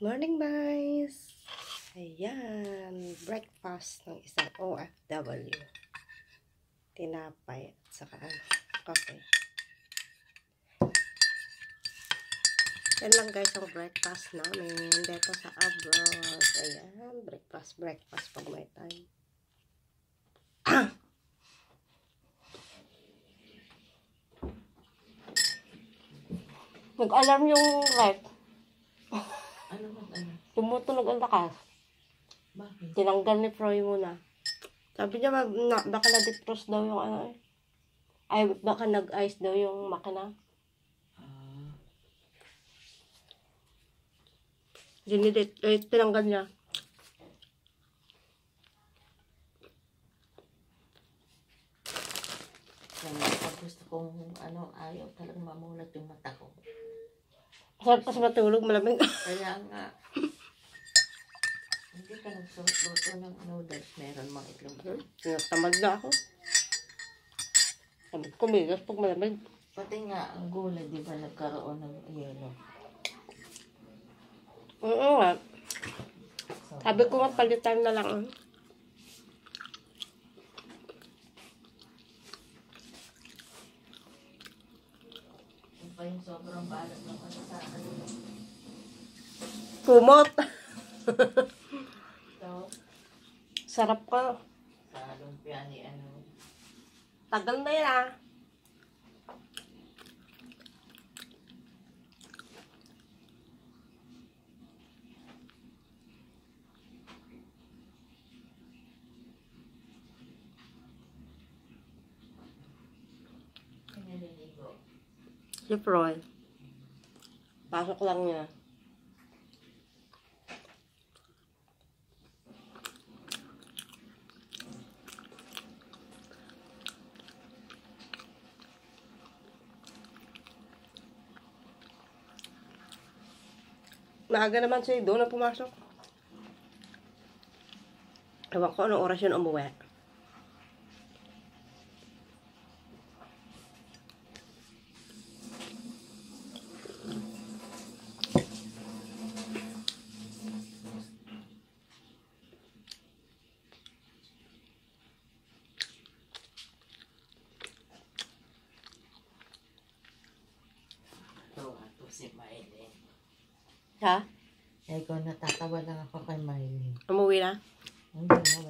Morning, guys! Ayan, breakfast ng isang OFW. Tinapay at saka ano, kape. Yan lang guys ang breakfast namin dito sa abroad. Ayan, breakfast, breakfast pag may time. Nag-alarm yung rep. Tumutunog ang lakas. Bakit? Tinanggal ni Froy muna. Sabi niya, mag, na, baka na-defrost daw yung ano eh. Ay, baka nag-ice daw yung makina. Ah, Dinidit, eh, tinanggal niya. pag gusto kong ano, ayaw talagang mamulat yung mata ko. Sarap kasi matulog, malamig. Kaya nga, hindi ka nagsuot-luto ng noodles. Meron mga itlog. Tinatamad na ako. Ko, kumigas pag malamig. Pati nga, ang gulay, di ba, nagkaroon ng yelo. Oo nga. Sabi ko nga, palitan na lang. yun pa yung sobrang balat ng sa ano. Kumot. Sarap ka. sa lumpia ni ano. Tagal na yan ah. Si Froy. Pasok lang niya. Maaga naman siya doon na pumasok. Ewan ko anong oras yun umuwi. Ito, ato si Miley. Ha? Eh, kung natatawa lang ako kay Miley. Umuwi na? Hindi na, wala.